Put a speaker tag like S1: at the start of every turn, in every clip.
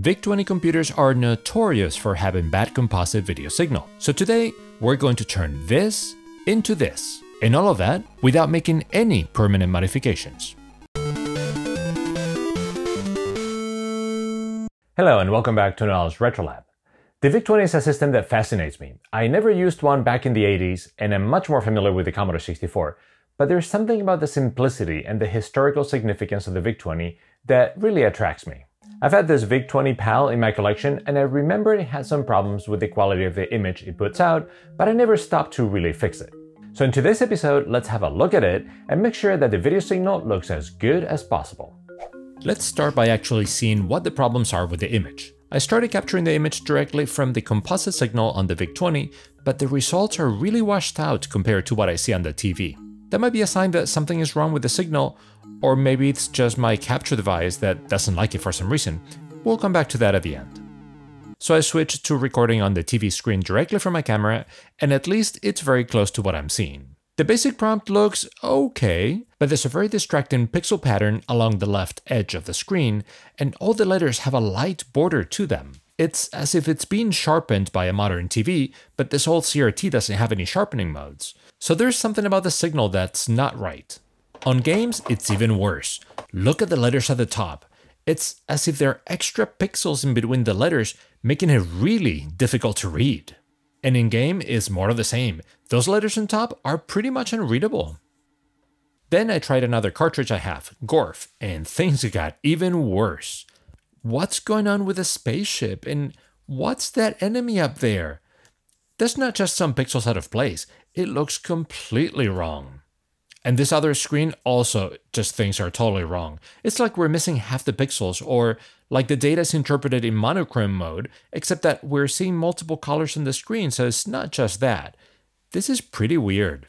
S1: VIC-20 computers are notorious for having bad composite video signal. So today, we're going to turn this into this. And all of that without making any permanent modifications. Hello and welcome back to Noel's Retrolab. The VIC-20 is a system that fascinates me. I never used one back in the 80s and I'm much more familiar with the Commodore 64, but there's something about the simplicity and the historical significance of the VIC-20 that really attracts me. I've had this VIC-20 PAL in my collection and I remember it had some problems with the quality of the image it puts out, but I never stopped to really fix it. So in today's episode, let's have a look at it and make sure that the video signal looks as good as possible. Let's start by actually seeing what the problems are with the image. I started capturing the image directly from the composite signal on the VIC-20, but the results are really washed out compared to what I see on the TV. That might be a sign that something is wrong with the signal, or maybe it's just my capture device that doesn't like it for some reason. We'll come back to that at the end. So I switched to recording on the TV screen directly from my camera, and at least it's very close to what I'm seeing. The basic prompt looks okay, but there's a very distracting pixel pattern along the left edge of the screen, and all the letters have a light border to them. It's as if it's being sharpened by a modern TV, but this old CRT doesn't have any sharpening modes. So there's something about the signal that's not right. On games, it's even worse. Look at the letters at the top. It's as if there are extra pixels in between the letters, making it really difficult to read. And in-game is more of the same. Those letters on top are pretty much unreadable. Then I tried another cartridge I have, Gorf, and things got even worse. What's going on with the spaceship? And what's that enemy up there? That's not just some pixels out of place, it looks completely wrong. And this other screen also just things are totally wrong. It's like we're missing half the pixels or like the data is interpreted in monochrome mode, except that we're seeing multiple colors on the screen, so it's not just that. This is pretty weird.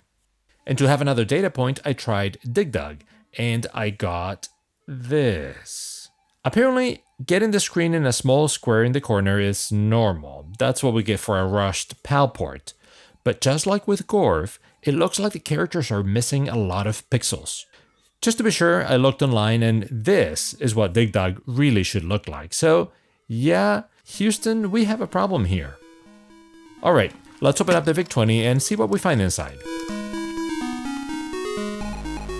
S1: And to have another data point, I tried DigDug, and I got this. Apparently, getting the screen in a small square in the corner is normal. That's what we get for a rushed PAL port. But just like with Gorf, it looks like the characters are missing a lot of pixels. Just to be sure, I looked online and this is what DigDug really should look like. So yeah, Houston, we have a problem here. Alright, let's open up the VIC-20 and see what we find inside.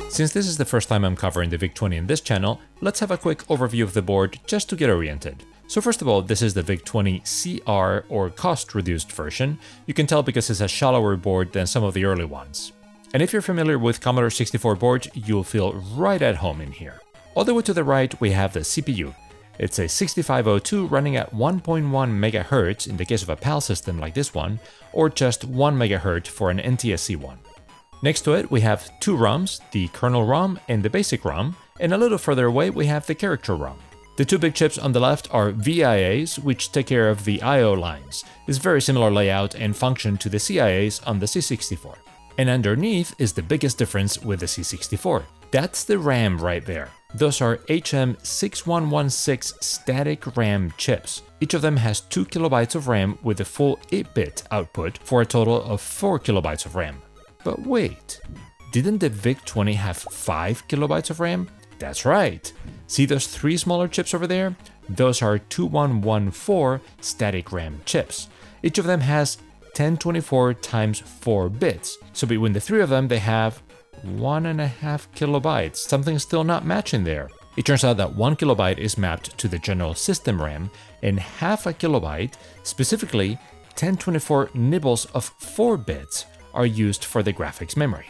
S1: Since this is the first time I'm covering the VIC-20 in this channel, let's have a quick overview of the board just to get oriented. So first of all, this is the VIC-20 CR or cost-reduced version. You can tell because it's a shallower board than some of the early ones. And if you're familiar with Commodore 64 boards, you'll feel right at home in here. All the way to the right, we have the CPU. It's a 6502 running at 1.1 MHz in the case of a PAL system like this one, or just 1 MHz for an NTSC one. Next to it, we have two ROMs, the kernel ROM and the basic ROM, and a little further away, we have the character ROM. The two big chips on the left are VIAs, which take care of the I.O. lines. It's very similar layout and function to the CIAs on the C64. And underneath is the biggest difference with the C64. That's the RAM right there. Those are HM6116 static RAM chips. Each of them has 2 kilobytes of RAM with a full 8-bit output for a total of 4 kilobytes of RAM. But wait, didn't the VIC-20 have 5 kilobytes of RAM? That's right. See those three smaller chips over there? Those are 2114 static RAM chips. Each of them has 1024 times 4 bits. So between the three of them, they have one and a half kilobytes, something still not matching there. It turns out that one kilobyte is mapped to the general system RAM, and half a kilobyte, specifically 1024 nibbles of 4 bits, are used for the graphics memory.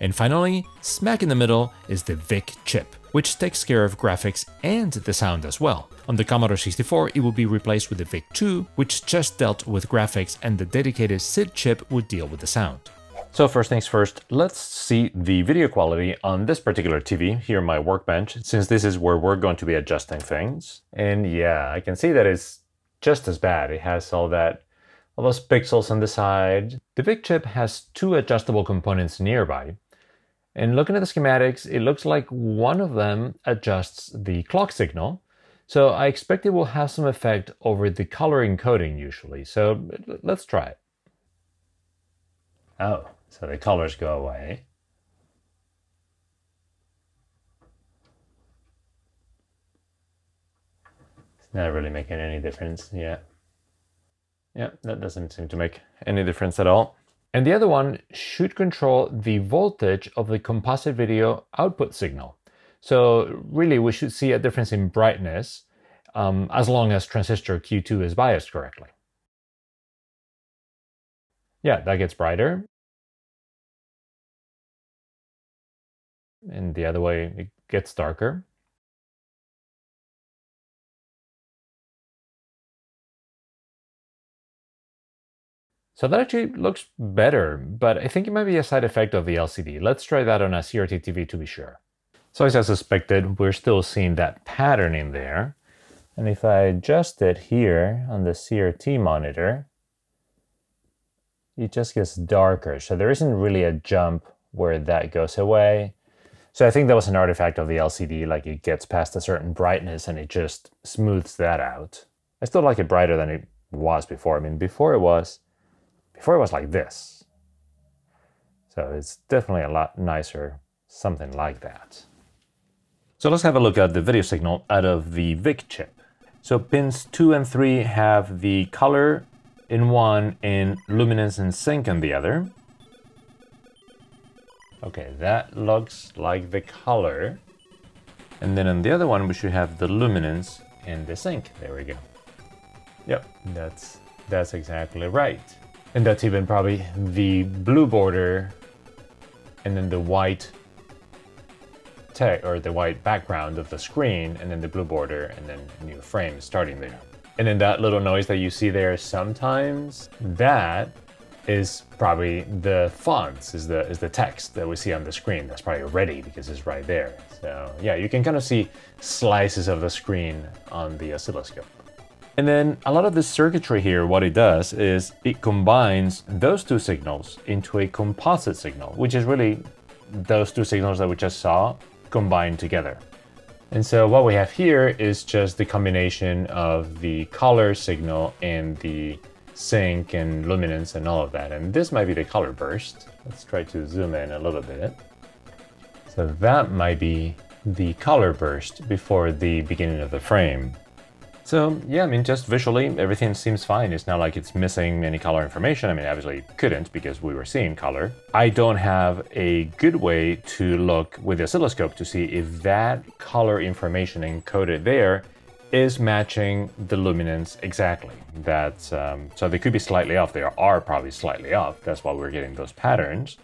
S1: And finally, smack in the middle is the VIC chip, which takes care of graphics and the sound as well. On the Commodore 64, it will be replaced with the VIC-2, which just dealt with graphics and the dedicated SID chip would deal with the sound. So first things first, let's see the video quality on this particular TV here my workbench, since this is where we're going to be adjusting things. And yeah, I can see that it's just as bad. It has all that all those pixels on the side. The VIC chip has two adjustable components nearby, and looking at the schematics, it looks like one of them adjusts the clock signal. So I expect it will have some effect over the color encoding usually. So let's try it. Oh, so the colors go away. It's not really making any difference, yeah. Yeah, that doesn't seem to make any difference at all. And the other one should control the voltage of the composite video output signal. So really we should see a difference in brightness um, as long as transistor Q2 is biased correctly. Yeah, that gets brighter. And the other way, it gets darker. So that actually looks better, but I think it might be a side effect of the LCD. Let's try that on a CRT TV to be sure. So as I suspected, we're still seeing that pattern in there. And if I adjust it here on the CRT monitor, it just gets darker. So there isn't really a jump where that goes away. So I think that was an artifact of the LCD, like it gets past a certain brightness and it just smooths that out. I still like it brighter than it was before. I mean, before it was before it was like this. So it's definitely a lot nicer, something like that. So let's have a look at the video signal out of the VIC chip. So pins 2 and 3 have the color in one and luminance and sync in the other. Okay, that looks like the color. And then on the other one, we should have the luminance and the sync. There we go. Yep, that's, that's exactly right. And that's even probably the blue border and then the white text or the white background of the screen and then the blue border and then new frame starting there. And then that little noise that you see there sometimes, that is probably the fonts, is the is the text that we see on the screen. That's probably ready because it's right there. So yeah, you can kind of see slices of the screen on the oscilloscope. And then a lot of the circuitry here, what it does is it combines those two signals into a composite signal, which is really those two signals that we just saw combined together. And so what we have here is just the combination of the color signal and the sync and luminance and all of that. And this might be the color burst. Let's try to zoom in a little bit. So that might be the color burst before the beginning of the frame. So yeah, I mean, just visually, everything seems fine. It's not like it's missing any color information. I mean, obviously couldn't because we were seeing color. I don't have a good way to look with the oscilloscope to see if that color information encoded there is matching the luminance exactly. That's um, so they could be slightly off. They are probably slightly off. That's why we're getting those patterns,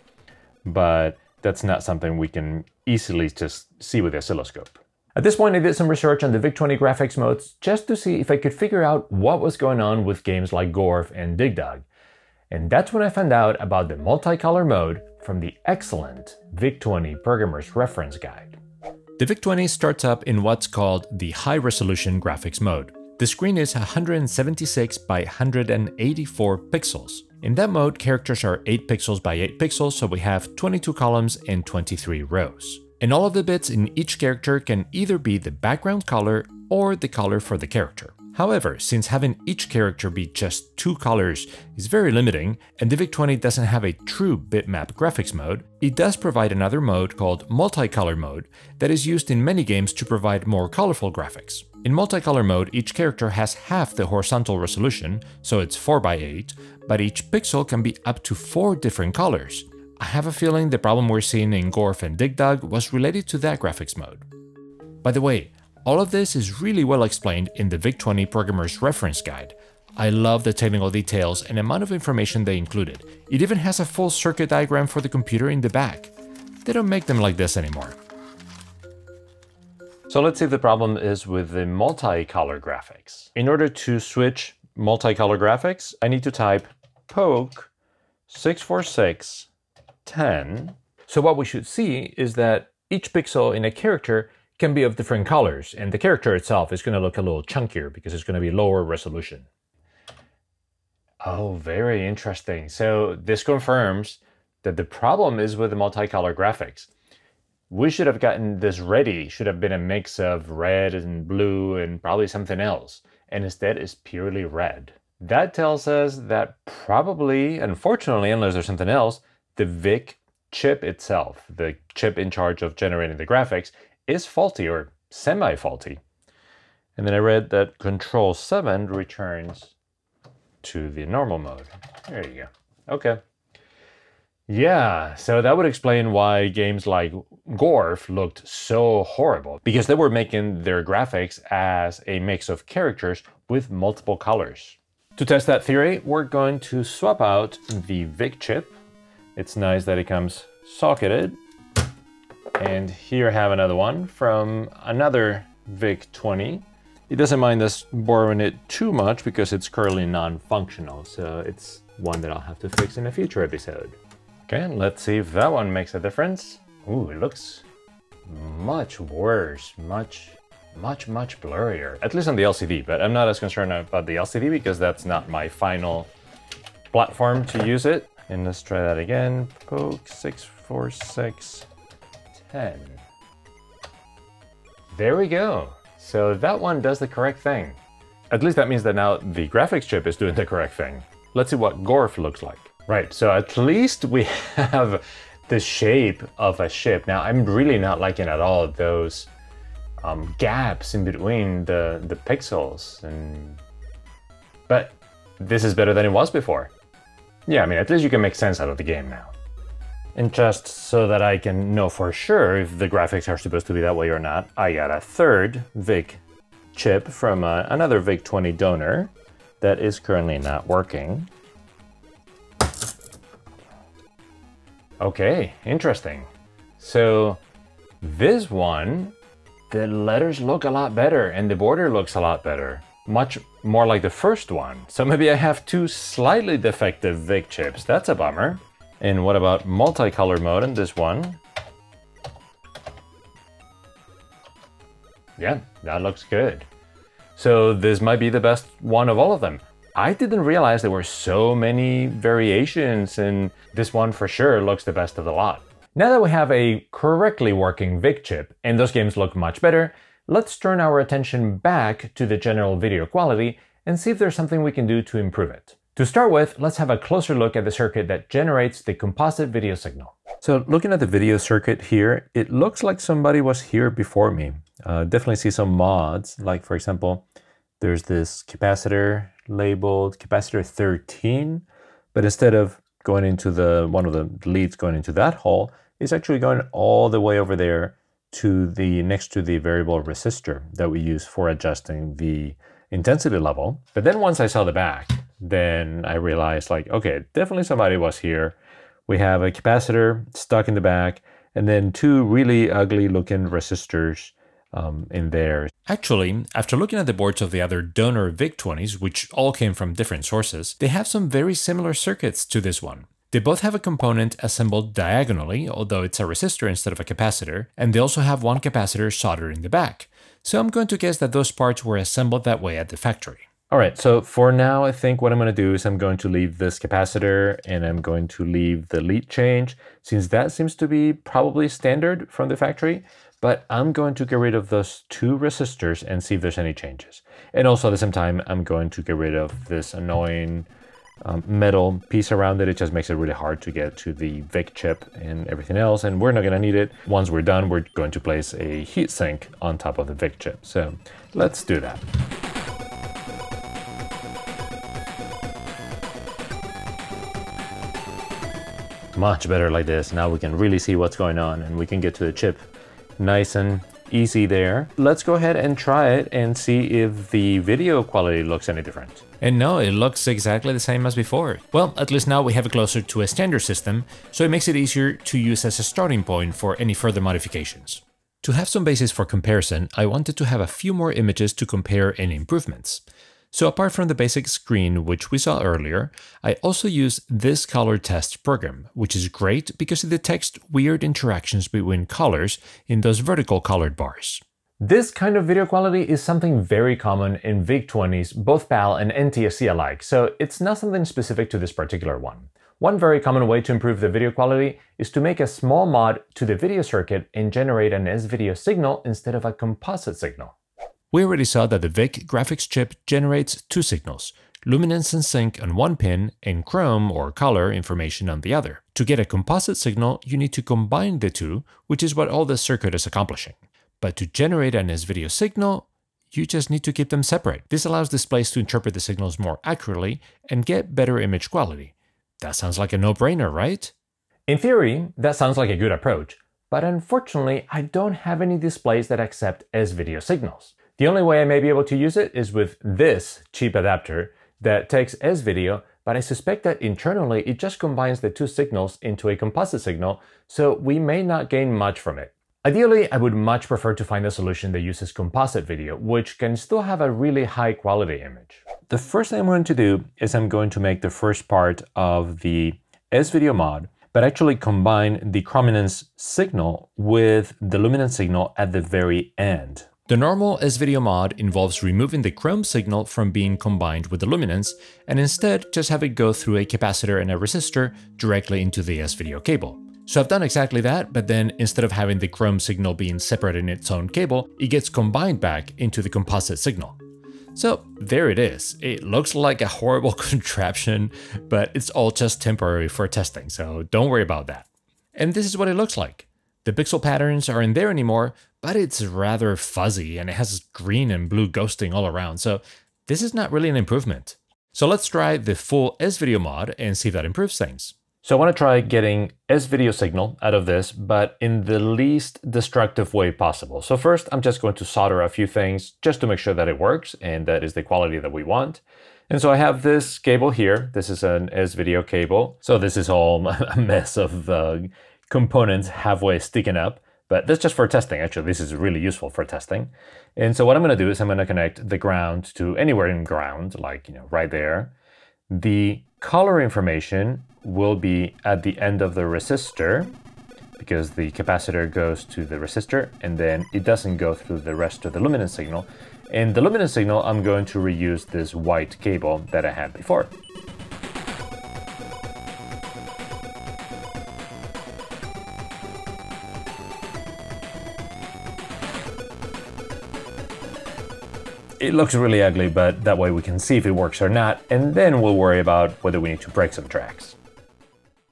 S1: but that's not something we can easily just see with the oscilloscope. At this point, I did some research on the VIC-20 graphics modes just to see if I could figure out what was going on with games like Gorf and Dig Dug. And that's when I found out about the multicolor mode from the excellent VIC-20 Programmer's Reference Guide. The VIC-20 starts up in what's called the High Resolution Graphics mode. The screen is 176 by 184 pixels. In that mode, characters are 8 pixels by 8 pixels, so we have 22 columns and 23 rows and all of the bits in each character can either be the background color or the color for the character. However, since having each character be just two colors is very limiting, and the VIC-20 doesn't have a true bitmap graphics mode, it does provide another mode called multicolor mode that is used in many games to provide more colorful graphics. In multicolor mode, each character has half the horizontal resolution, so it's 4x8, but each pixel can be up to 4 different colors, I have a feeling the problem we're seeing in Gorf and Dig Dug was related to that graphics mode. By the way, all of this is really well explained in the VIC-20 Programmer's Reference Guide. I love the technical details and amount of information they included. It even has a full circuit diagram for the computer in the back. They don't make them like this anymore. So let's see if the problem is with the multicolor graphics. In order to switch multicolor graphics, I need to type poke 646 10. So what we should see is that each pixel in a character can be of different colors, and the character itself is going to look a little chunkier because it's going to be lower resolution. Oh, very interesting. So this confirms that the problem is with the multicolor graphics. We should have gotten this ready, should have been a mix of red and blue and probably something else, and instead is purely red. That tells us that probably, unfortunately, unless there's something else, the VIC chip itself, the chip in charge of generating the graphics, is faulty or semi-faulty. And then I read that Control 7 returns to the normal mode. There you go. Okay. Yeah, so that would explain why games like Gorf looked so horrible, because they were making their graphics as a mix of characters with multiple colors. To test that theory, we're going to swap out the VIC chip. It's nice that it comes socketed. And here I have another one from another VIC-20. It doesn't mind us borrowing it too much because it's currently non-functional, so it's one that I'll have to fix in a future episode. Okay, let's see if that one makes a difference. Ooh, it looks much worse, much, much, much blurrier. At least on the LCD, but I'm not as concerned about the LCD because that's not my final platform to use it. And let's try that again. Poke 646 10. There we go. So that one does the correct thing. At least that means that now the graphics chip is doing the correct thing. Let's see what Gorf looks like. Right, so at least we have the shape of a ship. Now, I'm really not liking at all those um, gaps in between the, the pixels. and But this is better than it was before. Yeah, I mean, at least you can make sense out of the game now. And just so that I can know for sure if the graphics are supposed to be that way or not, I got a third VIC chip from uh, another VIC-20 donor that is currently not working. Okay, interesting. So this one, the letters look a lot better and the border looks a lot better. Much more like the first one. So maybe I have two slightly defective VIC chips. That's a bummer. And what about multicolor mode in this one? Yeah, that looks good. So this might be the best one of all of them. I didn't realize there were so many variations and this one for sure looks the best of the lot. Now that we have a correctly working VIC chip and those games look much better, let's turn our attention back to the general video quality and see if there's something we can do to improve it. To start with, let's have a closer look at the circuit that generates the composite video signal. So looking at the video circuit here, it looks like somebody was here before me. Uh, definitely see some mods, like for example, there's this capacitor labeled capacitor 13, but instead of going into the one of the leads going into that hole, it's actually going all the way over there to the next to the variable resistor that we use for adjusting the intensity level. But then once I saw the back, then I realized like, okay, definitely somebody was here. We have a capacitor stuck in the back and then two really ugly looking resistors um, in there.
S2: Actually, after looking at the boards of the other donor VIC-20s, which all came from different sources, they have some very similar circuits to this one. They both have a component assembled diagonally, although it's a resistor instead of a capacitor, and they also have one capacitor soldered in the back. So I'm going to guess that those parts were assembled that way at the factory.
S1: All right, so for now, I think what I'm going to do is I'm going to leave this capacitor and I'm going to leave the lead change, since that seems to be probably standard from the factory but I'm going to get rid of those two resistors and see if there's any changes. And also at the same time, I'm going to get rid of this annoying um, metal piece around it. It just makes it really hard to get to the VIC chip and everything else. And we're not going to need it. Once we're done, we're going to place a heatsink on top of the VIC chip. So let's do that. Much better like this. Now we can really see what's going on and we can get to the chip nice and easy there. Let's go ahead and try it and see if the video quality looks any different.
S2: And no, it looks exactly the same as before. Well, at least now we have it closer to a standard system, so it makes it easier to use as a starting point for any further modifications. To have some basis for comparison, I wanted to have a few more images to compare any improvements. So apart from the basic screen which we saw earlier, I also use this color test program, which is great because it detects weird interactions between colors in those vertical colored bars.
S1: This kind of video quality is something very common in VIC-20s, both PAL and NTSC alike, so it's not something specific to this particular one. One very common way to improve the video quality is to make a small mod to the video circuit and generate an S-video signal instead of a composite signal.
S2: We already saw that the VIC graphics chip generates two signals, luminance and sync on one pin and chrome or color information on the other. To get a composite signal, you need to combine the two, which is what all this circuit is accomplishing. But to generate an S-video signal, you just need to keep them separate. This allows displays to interpret the signals more accurately and get better image quality. That sounds like a no-brainer, right?
S1: In theory, that sounds like a good approach, but unfortunately, I don't have any displays that accept S-video signals. The only way I may be able to use it is with this cheap adapter that takes S-video, but I suspect that internally it just combines the two signals into a composite signal, so we may not gain much from it. Ideally, I would much prefer to find a solution that uses composite video, which can still have a really high quality image. The first thing I'm going to do is I'm going to make the first part of the S-Video mod, but actually combine the chrominance signal with the luminance signal at the very end.
S2: The normal S-Video mod involves removing the chrome signal from being combined with the luminance, and instead just have it go through a capacitor and a resistor directly into the S-Video cable. So I've done exactly that, but then instead of having the Chrome signal being separate in its own cable, it gets combined back into the composite signal. So there it is. It looks like a horrible contraption, but it's all just temporary for testing, so don't worry about that. And this is what it looks like. The pixel patterns aren't there anymore, but it's rather fuzzy and it has green and blue ghosting all around, so this is not really an improvement. So let's try the full S-Video mod and see if that improves things.
S1: So I want to try getting S-video signal out of this, but in the least destructive way possible. So first, I'm just going to solder a few things just to make sure that it works and that is the quality that we want. And so I have this cable here. This is an S-video cable. So this is all a mess of uh, components halfway sticking up. But that's just for testing, actually. This is really useful for testing. And so what I'm going to do is I'm going to connect the ground to anywhere in ground, like, you know, right there. The color information will be at the end of the resistor because the capacitor goes to the resistor and then it doesn't go through the rest of the luminance signal. In the luminance signal, I'm going to reuse this white cable that I had before. It looks really ugly, but that way we can see if it works or not, and then we'll worry about whether we need to break some tracks.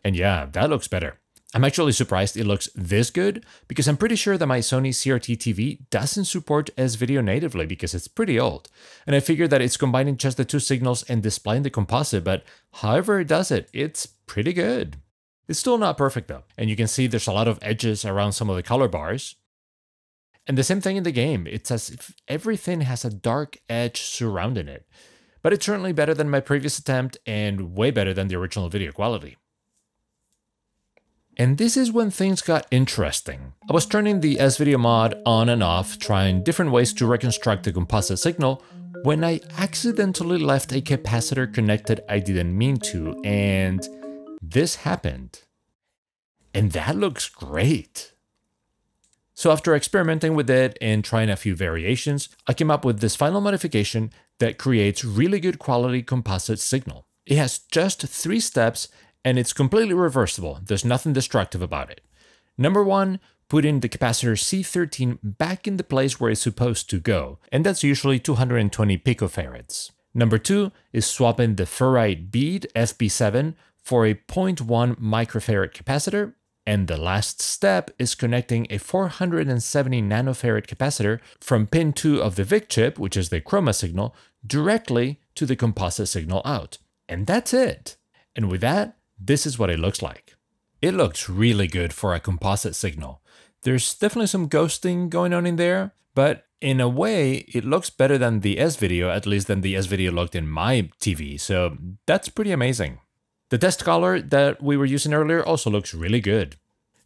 S2: And yeah, that looks better. I'm actually surprised it looks this good because I'm pretty sure that my Sony CRT TV doesn't support S-Video natively because it's pretty old. And I figured that it's combining just the two signals and displaying the composite, but however it does it, it's pretty good. It's still not perfect though, and you can see there's a lot of edges around some of the color bars. And the same thing in the game, it's as if everything has a dark edge surrounding it. But it's certainly better than my previous attempt and way better than the original video quality. And this is when things got interesting. I was turning the S-Video mod on and off, trying different ways to reconstruct the composite signal, when I accidentally left a capacitor connected I didn't mean to, and this happened. And that looks great. So after experimenting with it and trying a few variations, I came up with this final modification that creates really good quality composite signal. It has just three steps and it's completely reversible. There's nothing destructive about it. Number one, put in the capacitor C13 back in the place where it's supposed to go, and that's usually 220 picofarads. Number two is swapping the ferrite bead FB7 for a 0.1 microfarad capacitor, and the last step is connecting a 470 nanofarad capacitor from pin 2 of the VIC chip, which is the chroma signal, directly to the composite signal out. And that's it. And with that, this is what it looks like. It looks really good for a composite signal. There's definitely some ghosting going on in there, but in a way, it looks better than the S-Video, at least than the S-Video looked in my TV, so that's pretty amazing. The test color that we were using earlier also looks really good.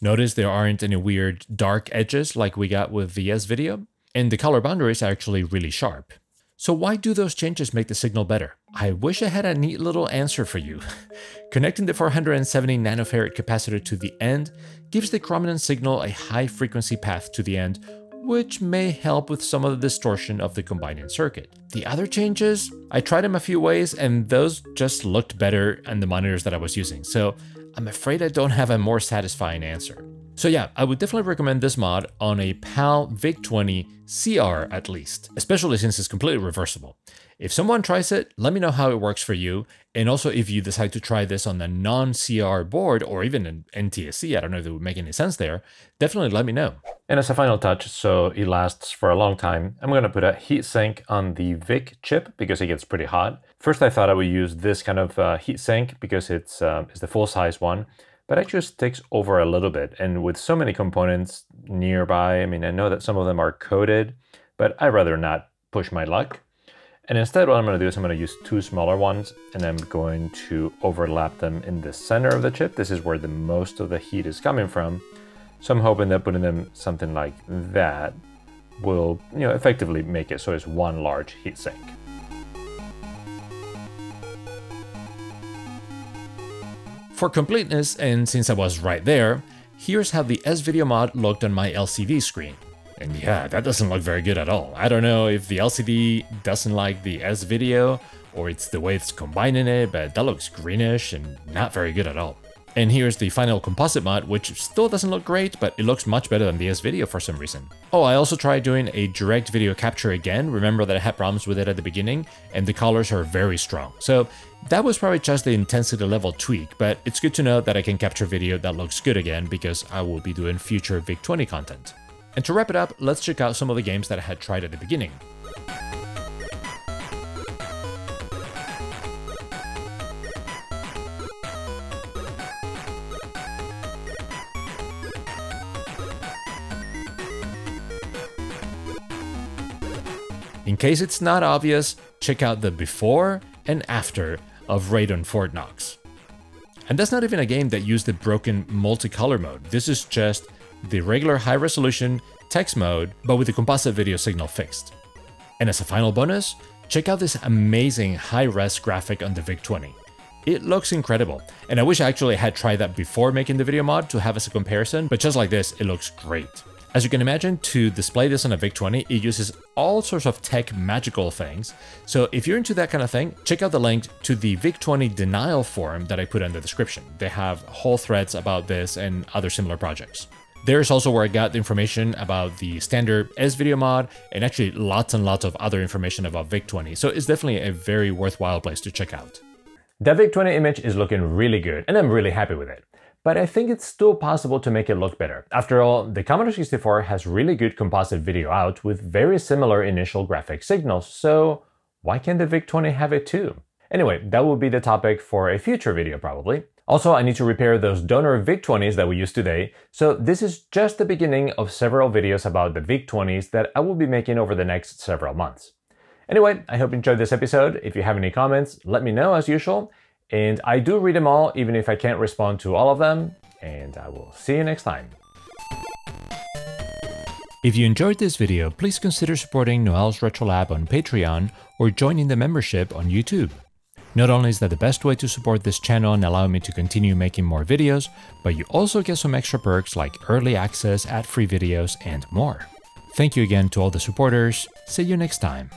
S2: Notice there aren't any weird dark edges like we got with the S-Video, and the color boundaries are actually really sharp. So why do those changes make the signal better? I wish I had a neat little answer for you. Connecting the 470 nanofarad capacitor to the end gives the chrominance signal a high frequency path to the end, which may help with some of the distortion of the combining circuit. The other changes, I tried them a few ways and those just looked better on the monitors that I was using, so I'm afraid I don't have a more satisfying answer. So yeah, I would definitely recommend this mod on a PAL VIC-20 CR at least, especially since it's completely reversible. If someone tries it, let me know how it works for you. And also if you decide to try this on a non-CR board or even an NTSC, I don't know if it would make any sense there, definitely let me know.
S1: And as a final touch, so it lasts for a long time, I'm going to put a heatsink on the VIC chip because it gets pretty hot. First I thought I would use this kind of uh, heatsink because it's, uh, it's the full-size one, but it just takes over a little bit. And with so many components nearby, I mean, I know that some of them are coated, but I'd rather not push my luck. And instead what I'm going to do is I'm going to use two smaller ones and I'm going to overlap them in the center of the chip. This is where the most of the heat is coming from. So I'm hoping that putting them something like that will you know, effectively make it so it's one large heat sink.
S2: For completeness, and since I was right there, here's how the S-Video mod looked on my LCD screen. And yeah, that doesn't look very good at all. I don't know if the LCD doesn't like the S-Video or it's the way it's combining it, but that looks greenish and not very good at all. And here's the final composite mod, which still doesn't look great, but it looks much better than the S-Video for some reason. Oh, I also tried doing a direct video capture again. Remember that I had problems with it at the beginning, and the colors are very strong. So that was probably just the intensity level tweak, but it's good to know that I can capture video that looks good again because I will be doing future VIC-20 content. And to wrap it up, let's check out some of the games that I had tried at the beginning. Case it's not obvious, check out the before and after of Raid on Fort Knox. And that's not even a game that used the broken multicolor mode, this is just the regular high resolution text mode, but with the composite video signal fixed. And as a final bonus, check out this amazing high-res graphic on the VIC-20. It looks incredible, and I wish I actually had tried that before making the video mod to have as a comparison, but just like this, it looks great. As you can imagine, to display this on a VIC-20, it uses all sorts of tech magical things, so if you're into that kind of thing, check out the link to the VIC-20 denial forum that I put in the description. They have whole threads about this and other similar projects. There's also where I got the information about the standard S-Video mod, and actually lots and lots of other information about VIC-20, so it's definitely a very worthwhile place to check out.
S1: The VIC-20 image is looking really good, and I'm really happy with it. But I think it's still possible to make it look better. After all, the Commodore 64 has really good composite video out with very similar initial graphic signals, so why can't the VIC-20 have it too? Anyway, that will be the topic for a future video probably. Also, I need to repair those donor VIC-20s that we used today, so this is just the beginning of several videos about the VIC-20s that I will be making over the next several months. Anyway, I hope you enjoyed this episode. If you have any comments, let me know as usual. And I do read them all, even if I can't respond to all of them. And I will see you next time.
S2: If you enjoyed this video, please consider supporting Noel's Retrolab on Patreon or joining the membership on YouTube. Not only is that the best way to support this channel and allow me to continue making more videos, but you also get some extra perks like early access, ad-free videos, and more. Thank you again to all the supporters. See you next time.